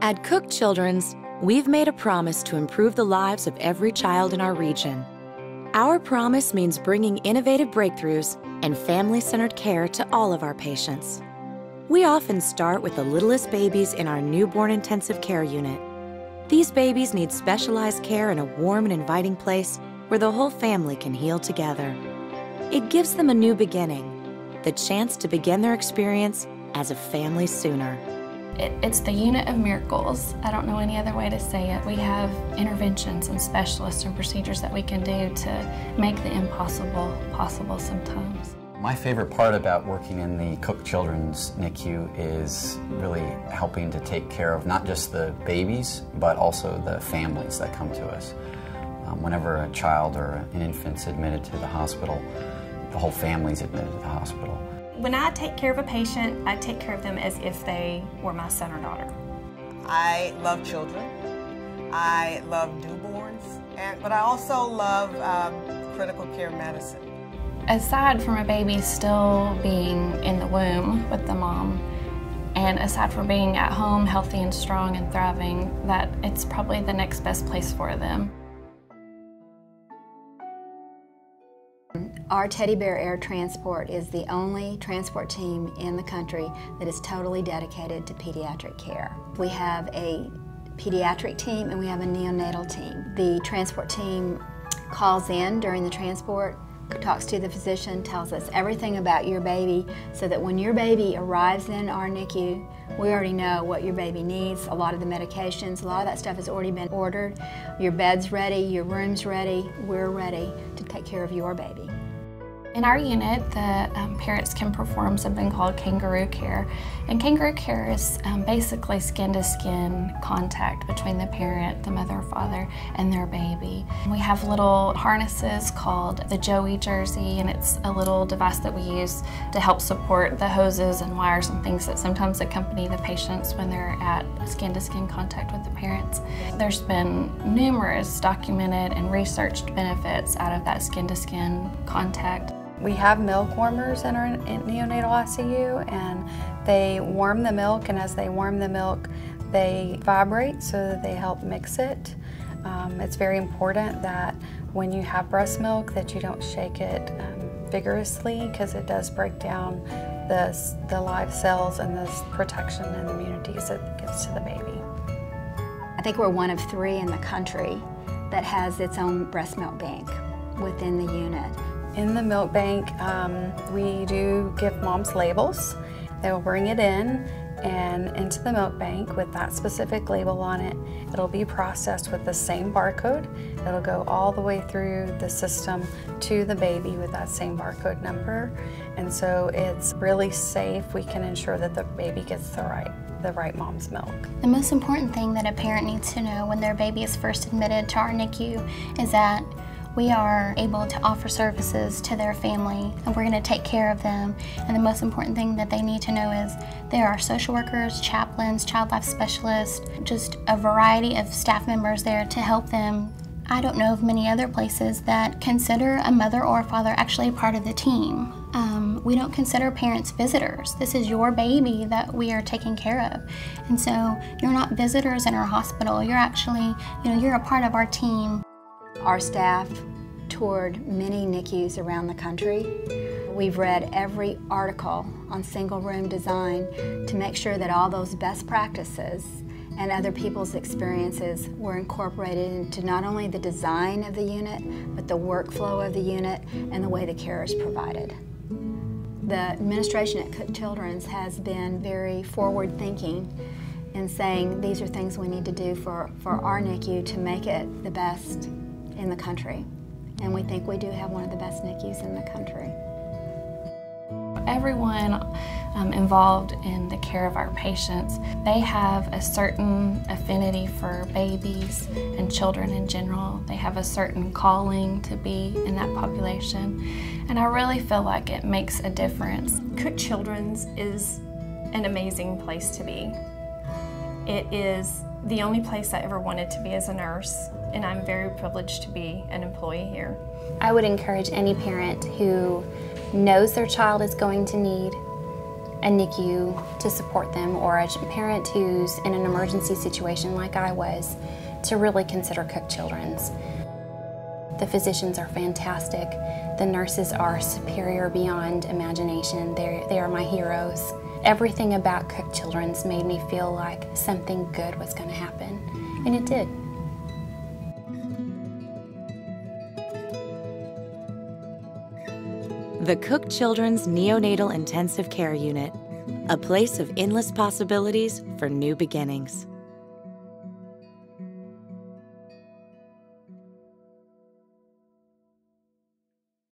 At Cook Children's, we've made a promise to improve the lives of every child in our region. Our promise means bringing innovative breakthroughs and family centered care to all of our patients. We often start with the littlest babies in our newborn intensive care unit. These babies need specialized care in a warm and inviting place where the whole family can heal together. It gives them a new beginning, the chance to begin their experience as a family sooner. It, it's the unit of miracles. I don't know any other way to say it. We have interventions and specialists and procedures that we can do to make the impossible possible sometimes. My favorite part about working in the Cook Children's NICU is really helping to take care of not just the babies, but also the families that come to us. Um, whenever a child or an infant's admitted to the hospital, the whole family's admitted to the hospital. When I take care of a patient, I take care of them as if they were my son or daughter. I love children. I love newborns, and, but I also love um, critical care medicine aside from a baby still being in the womb with the mom, and aside from being at home healthy and strong and thriving, that it's probably the next best place for them. Our Teddy Bear Air Transport is the only transport team in the country that is totally dedicated to pediatric care. We have a pediatric team and we have a neonatal team. The transport team calls in during the transport talks to the physician, tells us everything about your baby so that when your baby arrives in our NICU, we already know what your baby needs. A lot of the medications, a lot of that stuff has already been ordered. Your bed's ready, your room's ready, we're ready to take care of your baby. In our unit, the um, parents can perform something called kangaroo care. And kangaroo care is um, basically skin to skin contact between the parent, the mother father, and their baby. We have little harnesses called the Joey jersey, and it's a little device that we use to help support the hoses and wires and things that sometimes accompany the patients when they're at skin to skin contact with the parents. There's been numerous documented and researched benefits out of that skin to skin contact. We have milk warmers in our neonatal ICU and they warm the milk and as they warm the milk they vibrate so that they help mix it. Um, it's very important that when you have breast milk that you don't shake it um, vigorously because it does break down the, the live cells and the protection and immunities it gives to the baby. I think we're one of three in the country that has its own breast milk bank within the unit. In the milk bank, um, we do give moms labels. They will bring it in and into the milk bank with that specific label on it. It'll be processed with the same barcode. It'll go all the way through the system to the baby with that same barcode number. And so it's really safe. We can ensure that the baby gets the right the right mom's milk. The most important thing that a parent needs to know when their baby is first admitted to our NICU is that we are able to offer services to their family and we're going to take care of them. And the most important thing that they need to know is there are social workers, chaplains, child life specialists, just a variety of staff members there to help them. I don't know of many other places that consider a mother or a father actually part of the team. Um, we don't consider parents visitors. This is your baby that we are taking care of. And so you're not visitors in our hospital. You're actually, you know, you're a part of our team. Our staff toured many NICUs around the country. We've read every article on single room design to make sure that all those best practices and other people's experiences were incorporated into not only the design of the unit, but the workflow of the unit and the way the care is provided. The administration at Cook Children's has been very forward thinking in saying these are things we need to do for, for our NICU to make it the best in the country. And we think we do have one of the best NICUs in the country. Everyone um, involved in the care of our patients, they have a certain affinity for babies and children in general. They have a certain calling to be in that population. And I really feel like it makes a difference. Cook Children's is an amazing place to be. It is the only place I ever wanted to be as a nurse, and I'm very privileged to be an employee here. I would encourage any parent who knows their child is going to need a NICU to support them or a parent who's in an emergency situation like I was to really consider Cook Children's. The physicians are fantastic. The nurses are superior beyond imagination. They're, they are my heroes. Everything about Cook Children's made me feel like something good was going to happen, and it did. The Cook Children's Neonatal Intensive Care Unit, a place of endless possibilities for new beginnings.